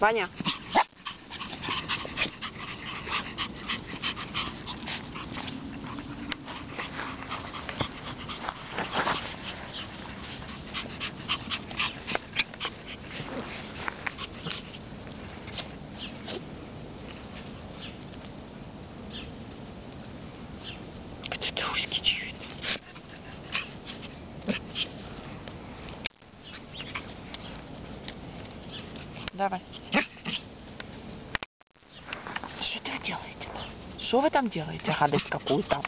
Ваня. Давай. Что это вы делаете? Что вы там делаете? Гадость какую-то.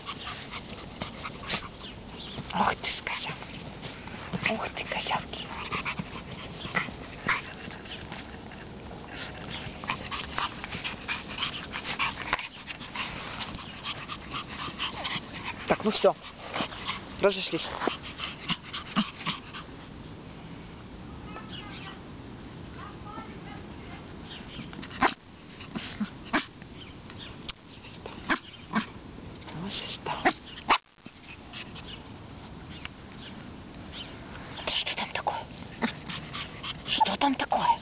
Ох ты, козяк. Ух ты, козявки. Так, ну все. Разошлись. Вот звезда. Это что там такое? Что там такое?